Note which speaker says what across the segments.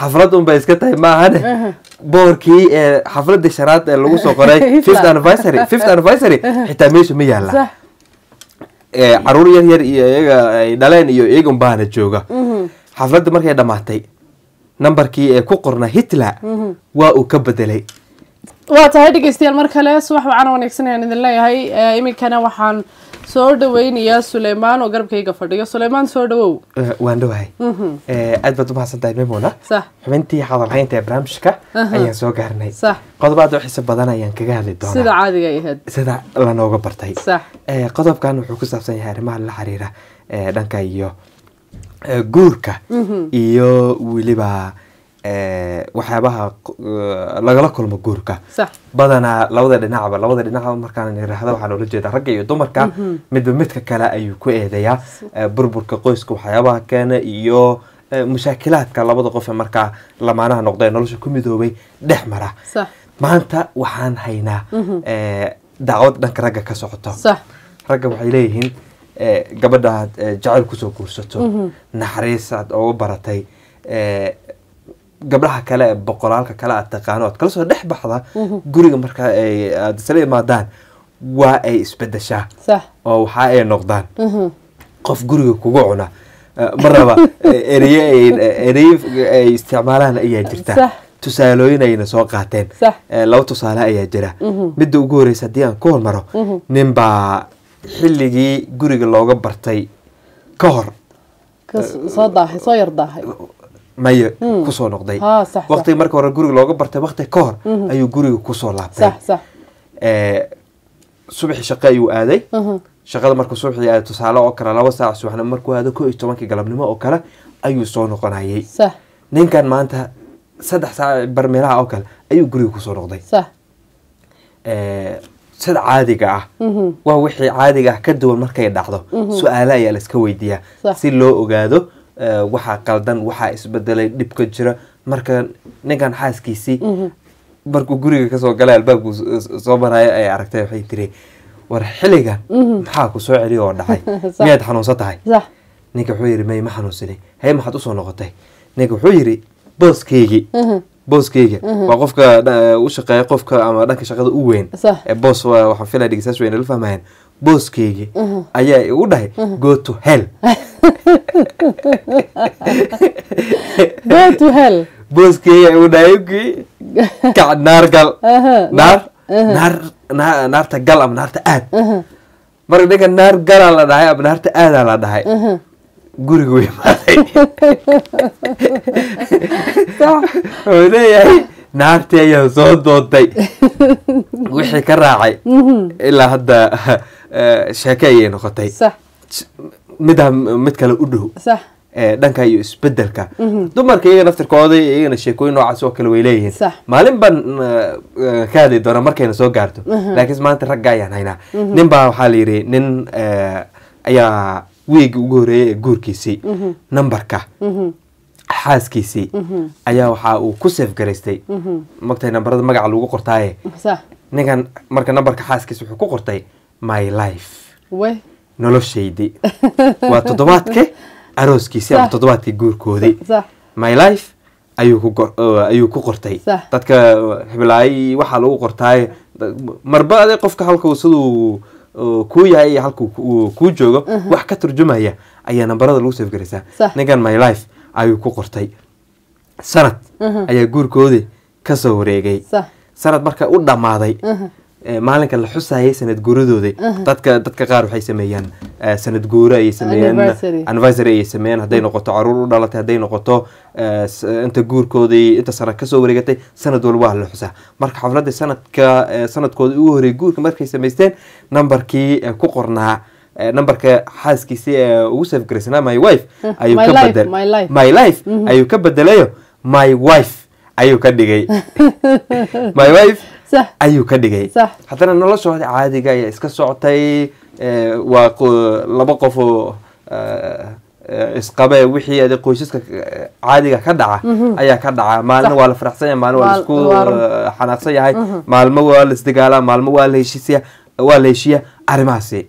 Speaker 1: xaflad un bay iska tahay maahane boorkii ee xafladii shanaad ee lagu soo qoray fifth anniversary fifth anniversary xitaa meesha ma
Speaker 2: yaalla
Speaker 1: ee, carruur yar yar iyo iyaga ay dhaleen iyo iyagun baana jooga. Xafladda markay dhammaatay nambarkii ee ku qorna hitler waa uu ka bedelay
Speaker 2: waa tahay dhegeystayaal mar kale subax wacan wanaagsan ayaan idin leeyahay iminkana waxaan soo dhaweynayaa suleymaan oo garabkayga fadhiyo. Suleymaan soo dhawow.
Speaker 1: Waan dhowahay Eh, aad baad u mahadsan tahay memona xubintii hadalhaynta ee barnaamijka ayaan soo gaarnay. Qodob aad u xiiso badan ayaan kaga hadli
Speaker 2: sida
Speaker 1: doonaa
Speaker 2: caadiga ay ahayd.
Speaker 1: Sida lanooga bartay. Qodobkan wuxuu ku saabsan yahay arrimaha la xiriira dhanka iyo guurka iyo weliba waxyaabaha eh, lagala kulmo guurka. Badanaa labada dhinacba labada dhinacba markaan yiraahdo waxaan ula jeedaa ragga iyo dumarka. Midba midka kale ayuu ku eedeyaa eh, burburka qoyska waxyaabaha keena iyo eh, mushaakilaadka labada qof ee markaa lamaanaha noqda ee nolosha ku midoobay dhex mara. Maanta waxaan haynaa eh, dacwad dhanka ragga ka socoto. Ragga waxay leeyihiin gabadha aad eh, jacayl ku soo guursato. Naxariis aad uga baratay gabdhaha kale ee boqolaalka kale aad taqaano aad kala soo dhex baxda guriga marka ay aad isla imaadaan waa ay isbedeshaa oo waxa ay noqdaan. Qof guriga kugu cuna. Marnaba eh, ereye ay- ereye ay isticmaalaan ayaa jirta. Tusaalooyin ayna soo qaateen. Laba tusaale ayaa jira. Midda ugu horeysa haddii aan ku hormaro nin baa xilligii guriga looga bartay ka hor.
Speaker 2: Ka soo daahay daahay
Speaker 1: maye ku soo
Speaker 2: noqday. Sax.
Speaker 1: waqtigi marka hore guriga looga bartay waqti ka hor ayuu guriga ku
Speaker 2: soo laabtay.
Speaker 1: Eh, subaxii shaqo ayuu aaday. Shaqada markuu subaxii aaday tusaale oo kale laba saac subaxnimo markuu aado ko iyo tobankii galabnimo oo kale ayuu soo noqonayay. Ninkan maanta saddex saac barmeelaha oo kale ayuu guriga ku soo noqday.
Speaker 2: Sax.
Speaker 1: Eh, sida caadiga ah. Waa wixii caadiga ah ka duwan markay dhacdo. Su'aale ayaa la iska weydiiyaa si loo ogaado waxaa qaldan waxaa isbedelay dhibka jira. Marka ninkan xaaskiisii markuu guriga ka soo galay albaabku soo maraya ay aragtay waxay tiri war xilligan maxaa ku soo oo dhacay? Miyaad xanuunsan tahay? Ninka wuxuu yidhi may ma xanuunsanay haye maxaad u soo noqotay. Ninka wuxuu yidhi booskeygi booskeyga waa qofka u shaqeeya qofka ama dhanka shaqada u weyn. Ee boos waa- waxaan filaya dhegeystayaashu way nala fahmayaan booskeygi ayaa igu dhahay go to hell.
Speaker 2: Go to hell.
Speaker 1: Booskeyga igu dhahay kac naar gal
Speaker 2: Aha,
Speaker 1: naar naar naar- naarta gal ama naarta aad. Marka ninka naar galaa la dhahay ama naarta aadaa la dhahay guriga way imaaday. Wuxuu leeyahay naartii ayaa soo doontay wixii ka raacay. Ilaa hadda eh, sheeke ayay noqotay. Middaa mid kale u dhow. Eh, dhanka iyo isbeddelka dumarka iyaga naftirkooda iyagana sheekooyin noocaas oo kale way leeyihiin. Maalin baan eh, ka hadli doona markayna soo gaarto. Laakiin maanta ragga ayaan haynaa. Nin baa waxaa la yidhi nin ayaa wiigi ugu horeeyay ee guurkiisii. Nambarka xaaskiisii ayaa waxa uu ku seef garaystay. Magtahay nambarada magaca lagu qortaaye. Ninkan marka nambarka xaaskiisa wuxuu ku qortay my life. Noloshaydii waa toddobaadke arooskiisii ama toddobaadkii guurkoodii. My life ayuu ku qortay. Dadka hiblaayi waxaa lagu qortaaye. Marba ade qofka halka uu siduu kuu yahay iyo halka uu kuu joogo wax ka turjumaya ayaa nambarada lagu seef garaysaa ninkan my life ayuu ku qortay. Sanad ayaa guurkoodii ka soo
Speaker 2: wareegay.
Speaker 1: Sanad marka u dhammaaday ee, maalinka la xusayay sanad guuradoodii dadka dadka qaar waxay sameeyaan sanad guuro ayay sameeyaan
Speaker 2: Anniversary.
Speaker 1: ayay sameeyaan hadday noqoto carruur u dhalatay hadday noqoto inta guurkoodii inta sanad ka soo wareegatay sanad walba waa la xusaa. Marka xafladii sanadka sanadkooda ugu horreeyay guurka markay samaysteen nambarkii ku qornaa nambarka xaaskiisii ee ugu safgaraysanaa my wife ayuu
Speaker 2: My
Speaker 1: ka
Speaker 2: life,
Speaker 1: bedel
Speaker 2: my life.
Speaker 1: my life ayuu ka bedelayo my wife ayuu ka dhigay. My wife ayuu ka dhigay. Haddana noloshooda caadiga ayaa iska socotay eh, waa laba qof oo eh, eh, isqabe wixii ade qoysaska eh, caadiga ka dhaca ayaa ka dhaca. Maalin
Speaker 2: Sax.
Speaker 1: waa la faraxsan yahay maalin waa
Speaker 2: Waa-
Speaker 1: la isku
Speaker 2: waa run.
Speaker 1: eh, xanaaqsan yahay. Maalmo waa la maalmo waa la heshiisiya waa la heshiya arrimahaasi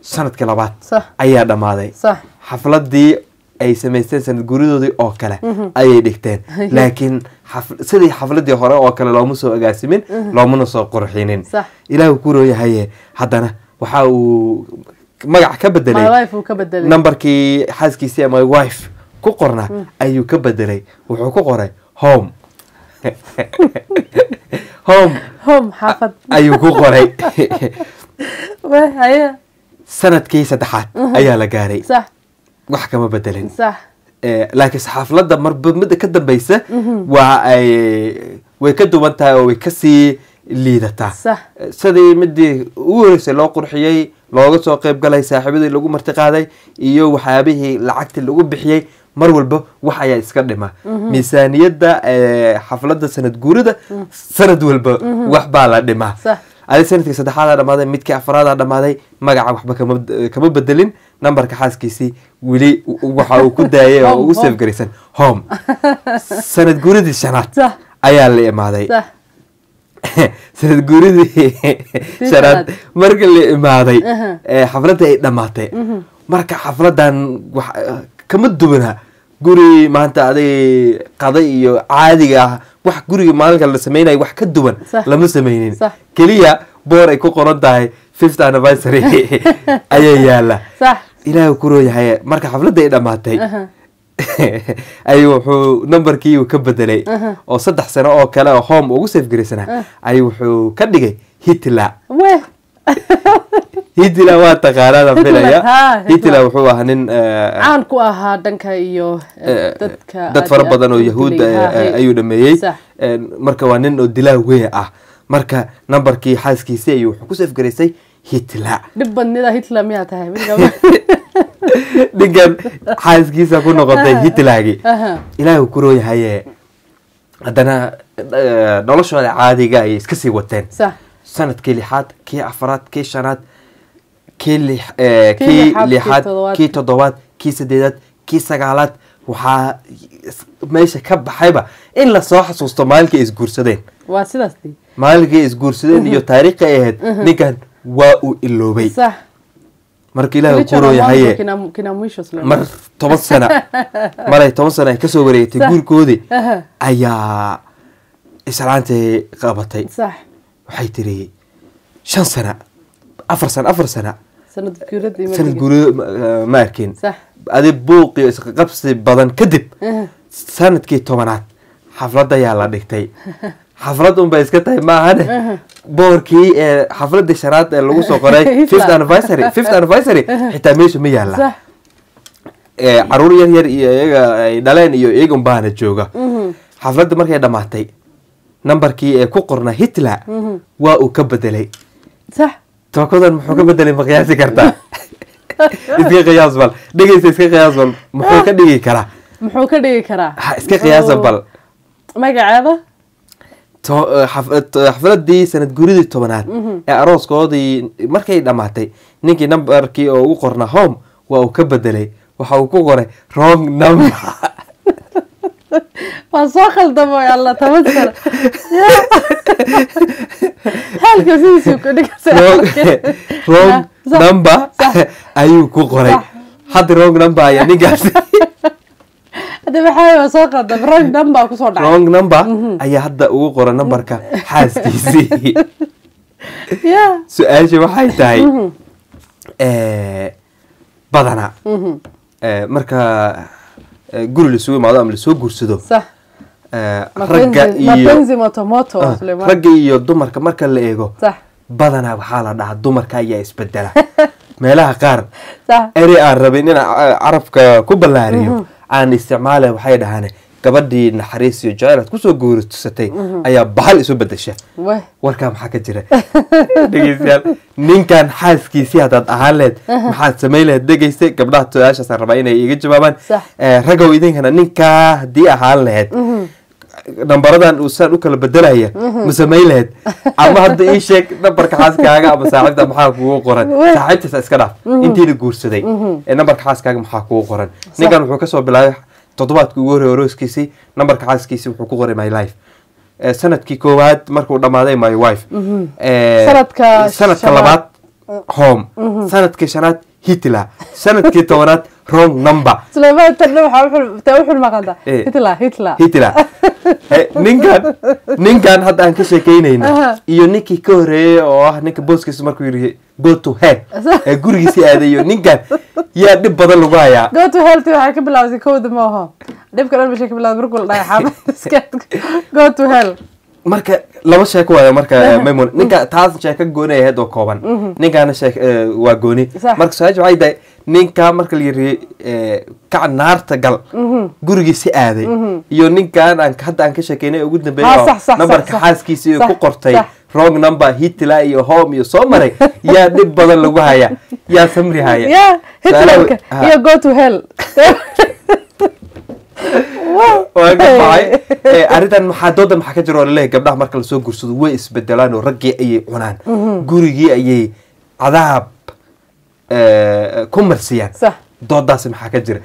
Speaker 1: sannadkii labaad ayaa dhammaaday. Xafladii ay samaysteen sanad guuridoodii oo kale ayay dhigteen. Laakiin sidii xafladii hore oo kale looma soo agaasimin loomana soo qurxinin. Ilaahu ku rooyahaye haddana waxa uu magac ka bedelay. Nambarkii xaaskiisii my wife ku qorna ayuu ka bedelay. Wuxuu ku qoray home. Home.
Speaker 2: Home xaafad.
Speaker 1: Ayuu ku qoray sannadkii saddexaad ayaa la gaaray. Wax kama bedelin. Eh, laakiin xafladda marba midda ka dambeysa waa ay way ka duwan tahay oo way ka sii
Speaker 2: liidataa.
Speaker 1: Eh, sidii midii ugu horeysay loo qurxiyey looga soo qeyb galay saaxiibadii lagu marti qaaday iyo waxyaabihii lacagtii lagu bixiyey mar walba wax ayaa iska dhima. Miisaaniyadda eh, xafladda sanad guurida sanad walba wax baa la dhimaa. Adi sannadkii saddexaadaa dhamaaday midkii afraadaa dhamaaday magaca waxba kama bedelin. Nambarka xaaskiisii weli waxa uu ku daayay oo ugu
Speaker 2: home.
Speaker 1: safe garaysan. Home. Sanad guuridii shanaad ayaa la imaaday. Sanad guuridii
Speaker 2: shanaad.
Speaker 1: marka la imaaday
Speaker 2: Aha.
Speaker 1: ee, xafladda ay dhammaatay. Marka xafladan wax kama duwana guri maanta aday qada iyo caadiga ah wax guriga maalinka la sameynayo wax ka duwan lama sameynin keliya boor ay ku qoran tahay fifth anniversary ayaa yaalla
Speaker 2: sax.
Speaker 1: Ilaahu ku rooyahay marka xafladda ay dhammaatay ayuu wuxuu nambarkii uu ka bedelay. Oo saddex sano oo kale oo home ugu safe garaysanaa ayuu wuxuu ka dhigay hitler hitler waa taqaanada
Speaker 2: Hitler,
Speaker 1: filaya
Speaker 2: hitler.
Speaker 1: Wuxuu ahaa nin eh,
Speaker 2: caan ku ahaa dhanka iyo eh,
Speaker 1: eh, dad fara badan oo
Speaker 2: aad u
Speaker 1: yahuud
Speaker 2: dilay. Ha, he.
Speaker 1: ayuu dhameeyey. Eh, marka waa nin oo dilaa weyn ah. Marka nambarkii xaaskiisii ayuu wuxuu ku safe garaysay hitler.
Speaker 2: Dhib badnida hitler miyaa tahay?
Speaker 1: Ninkan xaaskiisa ku noqotay hitlergi.
Speaker 2: Aha.
Speaker 1: ilaahu ku rooyahaye. Haddana eh, noloshooda caadiga ayay iska sii wateen. Sanadkii lixaad kii afaraad kii shanaad kii eh,
Speaker 2: Kii lixaad, kii toddobaad.
Speaker 1: kii toddobaad kii sagaalaad. Waxaa meesha ka baxayba in la soo xasuusto maalinkii ay isguursadeen. Ay isguursadeen iyo taariikhi ay ahayd ninkan waa uu iloobay. Marka ilaahu ku
Speaker 2: Kilicho na mwanzo
Speaker 1: rooyahaye
Speaker 2: kina- kina mwisho Suleiman.
Speaker 1: mar toban sana. Maray toban sana ay ka soo
Speaker 2: wareegtay
Speaker 1: guurkoodii.
Speaker 2: Aha.
Speaker 1: ayaa islaantay qabatay waxay tiri shan sana afar sana afar sana.
Speaker 2: Sanad guuradii ma
Speaker 1: arkin. Adi buuqi isqabsi badan kadib sannadkii tobanaad xaflad ayaa la dhigtay. Xaflad unbay iska tahay maahane boorkii ee xafladii shanaad ee lagu soo qoray fifth anniversary fifth anniversary xitaa meesha ma yaalla carruur yar yar iyo iyaga ay dhaleen iyo iyaga unbaana jooga. Xafladda markay dhammaatay nambarkii ee ku qorna hitler waa uu ka bedelay tookadan muxuu ka bedelay ma qiyaasi kartaa iska qiyaas bal dhegeysa iska qiyaas bal muxuu ka dhigi karaa
Speaker 2: muxuu ka dhigi karaa
Speaker 1: ha iska qiyaasa bal
Speaker 2: magaceeda
Speaker 1: xafladii sanad guridii tobanaad ee arooskoodii markay dhammaatay ninkii nambarkii oo ugu qorna home waa uu ka bedelay waxa uu ku qoray wrong number
Speaker 2: waa soo khaldamo alla toban sano Sax,
Speaker 1: number. Ayuu ku qoray. Hadda wrong number ayaa ninkaasi. Number ayaa hadda ugu qoran nambarka xaaskiisii.
Speaker 2: Ya.
Speaker 1: Su'aasha waxay tahay eh, badana. Eh, marka eh, guri la soo imaado ama la
Speaker 2: soo
Speaker 1: guursado ragga iyo
Speaker 2: motomoto
Speaker 1: ah, ragga iyo dumarka marka la eego badanaa waxaa la dhahaa dumarka ayaa isbedela meelaha qaar eri aan rabin in a- carabka ku ballaariyo aan isticmaala waxay dhahaan gabadhii naxariis iyo jaceyl aad ku soo guursatay ayaa bahal isu bedesha warkaa maxaa ka jira? Dhegeystayaal ninkan xaaskiisii haddaad ahaan lehed maxaad samayn lehed dhegeysta gabdhaha su'aashaasaan rabaa inay iga jawaabaan. Eh, raggow idinkana ninkaa haddii ahaan lehed nambaradan uu saan u kala bedelaya ma samayn lehed ama hadda ii sheeg nambarka xaaskaaga ama saaxiibta maxaa kugu qoran?
Speaker 2: Weh.
Speaker 1: saaxiibtaas iska dhaaf. Intiina guursaday ee nambarka xaaskaaga maxaa kugu qoran? Ninkan wuxuu ka soo bilaabay toddobaadkii ugu horreeyay orooskiisii nambarka xaaskiisii wuxuu ku qoray my life. Sanadkii koowaad markuu dhammaaday my wife.
Speaker 2: Sanadka
Speaker 1: labaad home. Sanadkii shanaad hitler. Sanadkii tobanaad wrong number. Eh. Eh, ninkan ninkan hadda aan ka sheekeynayna iyo ninkii ka horeeyey oo ah ninka booskiisa markuu yidhi go to hell. Ee gurigiisii aaday iyo ninkan. Yaa dhib badan lagu hayaa.
Speaker 2: Go to health waxay ka bilaabtay kowda ma aho dhibka dhan bishay ka bilaabtay markuu la dhahay xaamad go to hell.
Speaker 1: Marka laba sheeko waaya marka maymun ninka taas sheeko gooni ahayd oo kooban. Ninkaana sheek eh, waa gooni. Marka su'aasha waxay tahay ninka marka la yiri kac naarta gal gurigiisi aaday. Iyo ninkan aan hadda aan ka sheekeynay ugu dambeeyay
Speaker 2: sax,
Speaker 1: nambarka iyo ku qortay
Speaker 2: sax.
Speaker 1: wrong number hitler iyo home iyo soo maray yaa dhib badan lagu haya yaa samri haya
Speaker 2: iyo go to hell.
Speaker 1: Waa ka baxay. Eh, arrintan maxaa dooda maxaa ka jira oo la leeyahay gabdhaha marka la soo gursado way isbedelaan oo raggii ayay cunaan. Gurigii ayay cadaab eh, ku marsiyaan doodaasi maxaa ka jira